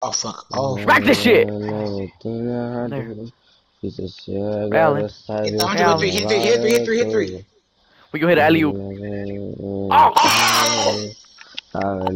Oh fuck. Oh. Smack this shit! There. Jesus, yeah, Allen. Hit three, hit three, hit three, hit three, hit three. We go hit alley oop. Oh! Oh!